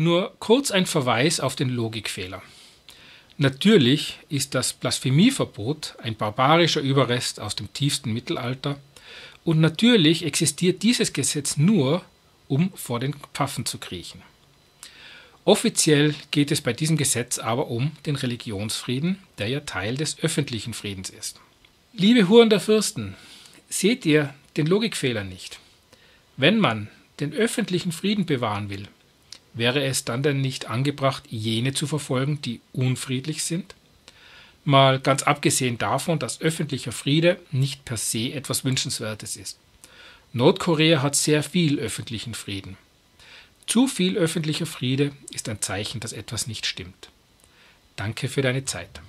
Nur kurz ein Verweis auf den Logikfehler. Natürlich ist das Blasphemieverbot ein barbarischer Überrest aus dem tiefsten Mittelalter und natürlich existiert dieses Gesetz nur, um vor den Pfaffen zu kriechen. Offiziell geht es bei diesem Gesetz aber um den Religionsfrieden, der ja Teil des öffentlichen Friedens ist. Liebe Huren der Fürsten, seht ihr den Logikfehler nicht? Wenn man den öffentlichen Frieden bewahren will, wäre es dann denn nicht angebracht, jene zu verfolgen, die unfriedlich sind? Mal ganz abgesehen davon, dass öffentlicher Friede nicht per se etwas Wünschenswertes ist. Nordkorea hat sehr viel öffentlichen Frieden. Zu viel öffentlicher Friede ist ein Zeichen, dass etwas nicht stimmt. Danke für deine Zeit.